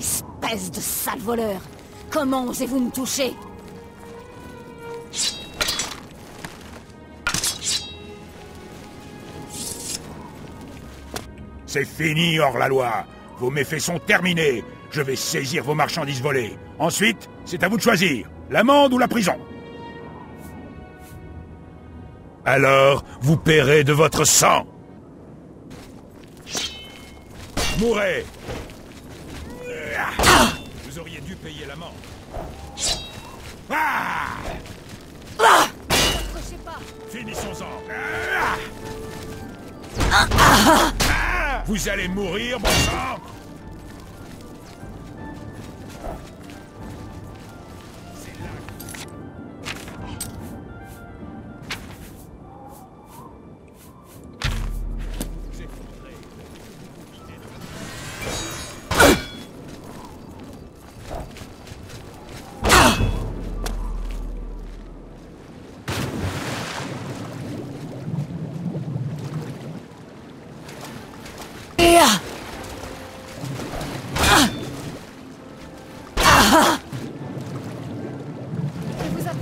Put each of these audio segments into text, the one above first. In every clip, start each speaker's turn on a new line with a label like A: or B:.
A: Espèce de sale voleur. Comment osez-vous me toucher?
B: C'est fini, hors-la-loi Vos méfaits sont terminés. Je vais saisir vos marchandises volées. Ensuite, c'est à vous de choisir, l'amende ou la prison. Alors, vous paierez de votre sang. Mourez Vous auriez dû payer. Ah
A: Approchez pas
B: Finissons-en Vous allez mourir, bon sang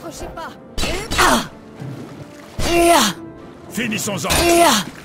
A: approchez pas.
B: Finissons-en.
C: Ah